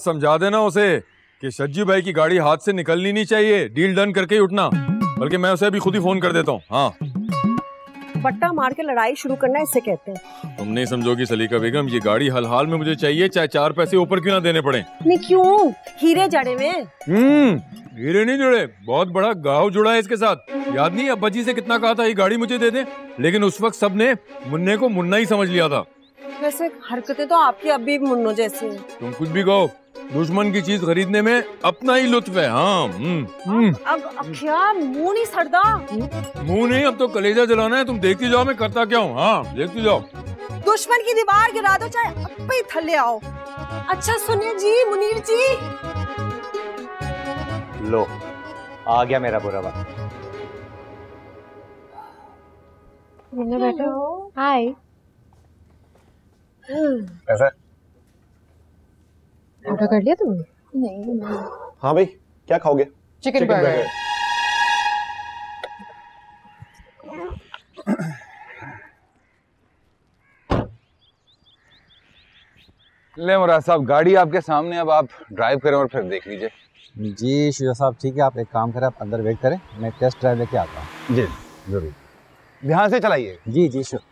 समझा देना उसे कि सज्जी भाई की गाड़ी हाथ से निकलनी नहीं चाहिए। डील डन करके ही उठना। बल्कि मैं उसे अभी खुद ही फ़ोन कर देता हूँ। हाँ। पट्टा मार के लड़ाई शुरू करना इससे कहते हैं। तुम नहीं समझोगी सलीका बेगम ये गाड़ी हल हाल में मुझे चाहिए चाहे चार पैसे ऊपर क्यों ना देने पड़े। नहीं क्यों? हीरे जड़े में हम्म हीरे नहीं जुड़े बहुत बड़ा गाँव जुड़ा है इसके साथ। याद नहीं अब्बा जी से कितना कहा था ये गाड़ी मुझे दे दे। लेकिन उस वक्त सबने मुन्ने को मुन्ना ही समझ लिया था। वैसे हरकतें तो आपकी अभी भी मुन्नो जैसी तुम कुछ भी कहो। दुश्मन की चीज़ खरीदने में अपना ही लुत्फ है हाँ हम्म, हम्म। अब अब क्या? मुँह नहीं सड़दा मुँह नहीं अब तो कलेजा जलाना है तुम देखती जाओ मैं करता क्या हूँ? हाँ देखती जाओ। दुश्मन की दीवार गिरा दो चाहे ही थल्ले आओ। अच्छा सुनिए जी मुनीर जी। लो आ गया मेरा बुरा वक्त। बेटा हाय। कैसा ऑर्डर कर लिया तुमने? नहीं हाँ भाई क्या खाओगे? चिकन बर्गर ले मुराद साहब गाड़ी आपके सामने अब आप ड्राइव करें और फिर देख लीजिए। जी शुजा साहब ठीक है आप एक काम करें आप अंदर वेट करें मैं टेस्ट ड्राइव लेके आता हूँ। जी ज़रूर। ध्यान से चलाइए। जी जी श्योर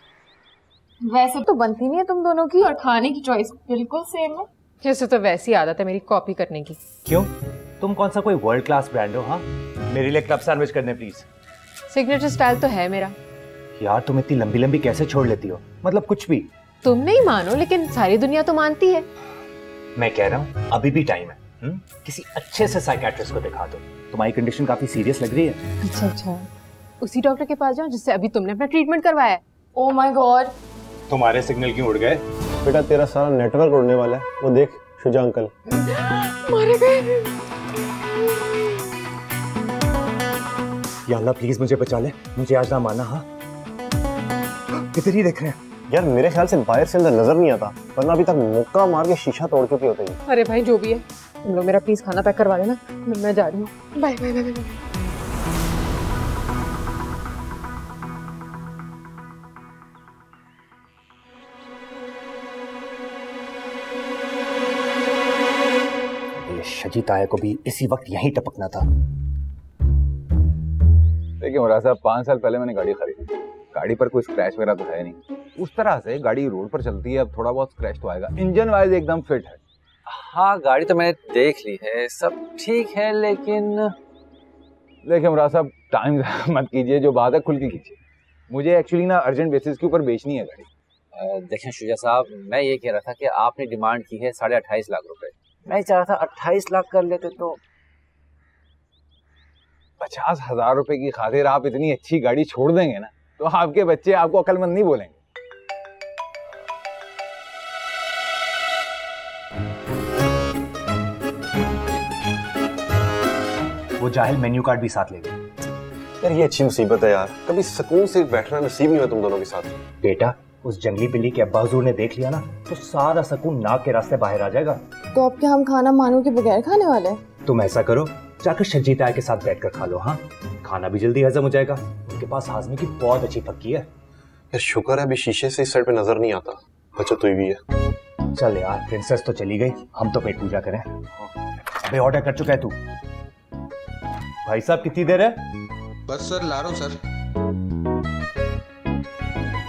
वैसे तो बनती नहीं है तुम दोनों की और खाने की चॉइस बिल्कुल सेम है। जैसे तो वैसी आदत है मेरी कॉपी करने की। क्यों? तुम कौन सा कोई वर्ल्ड क्लास ब्रांड हो हाँ? मेरे लिए क्लब सैंडविच करने प्लीज़ सिग्नेचर स्टाइल तो है मेरा। यार तुम इतनी लंबी लंबी कैसे छोड़ लेती हो? मतलब कुछ भी। तुम नहीं मानो लेकिन सारी दुनिया तो मानती है। मैं कह रहा हूँ अभी भी टाइम है हुँ? किसी अच्छे से साइकेट्रिस्ट को दिखा दो। तुम्हारी कंडीशन काफ़ी सीरियस लग रही है। अच्छा अच्छा। उसी डॉक्टर के पास जाओ जिससे अभी तुमने अपना ट्रीटमेंट करवाया है। ओ माय गॉड तुम्हारे सिग्नल क्यों उड़ गए? बेटा तेरा सारा नेटवर्क उड़ने वाला है। वो देख शुजा अंकल। मारे गए। या अल्लाह प्लीज़ मुझे बचा ले। मुझे आज ना माना हाँ? किधर ही देख रहे हैं? यार मेरे ख्याल से बाहर से अंदर नज़र नहीं आता वरना अभी तक मुक्का मार के शीशा तोड़ चुके होते। हैं अरे भाई जो भी है। तुम लोग मेरा प्लीज़ खाना पैक करवा देना। मैं जा रही हूँ। बाय बाय बाय बाय शजी ताया को भी इसी वक्त यहीं टपकना था। देखिए मुराद साहब पाँच साल पहले मैंने गाड़ी खरीदी गाड़ी पर कोई स्क्रैच वगैरह तो है नहीं। उस तरह से गाड़ी रोड पर चलती है अब थोड़ा बहुत स्क्रैच तो आएगा। इंजन वाइज एकदम फिट है। हाँ गाड़ी तो मैंने देख ली है सब ठीक है लेकिन देखिए मुराद साहब टाइम मत कीजिए जो बात है खुल के कीजिए। मुझे एक्चुअली ना अर्जेंट बेसिस के ऊपर बेचनी है गाड़ी। अ, देखें शुजा साहब मैं ये कह रहा था कि आपने डिमांड की है साढ़े अट्ठाईस लाख रुपए। मैं चाह रहा था अट्ठाईस लाख कर लेते तो पचास हज़ार रुपए की खातिर आप इतनी अच्छी गाड़ी छोड़ देंगे ना तो आपके बच्चे आपको अकलमंद नहीं बोलेंगे। वो जाहिल मेन्यू कार्ड भी साथ ले गए। यार ये अच्छी मुसीबत है यार। कभी सुकून से बैठना नसीब नहीं हुआ तुम दोनों के साथ। बेटा उस जंगली बिल्ली के अब्बा हुजूर ने देख लिया ना तो सारा सुकून नाक के रास्ते बाहर आ जाएगा। तो अब क्या हम खाना मानू के बगैर खाने वाले हैं? तुम ऐसा करो जाकर शज्जी ताया के साथ बैठकर खा लो हाँ? खाना भी जल्दी हजम हो जाएगा। उनके पास हाजमे की बहुत अच्छी पक्की है। यार शुक्र है अभी शीशे से इस साइड पे नज़र नहीं आता। बचत हुई भी है। चल यार प्रिंसेस तो चली गई। हम तो पेट पूजा करें। अबे ऑर्डर कर चुका है तू। भाई साहब कितनी देर है? बस सर ला रहा हूँ सर।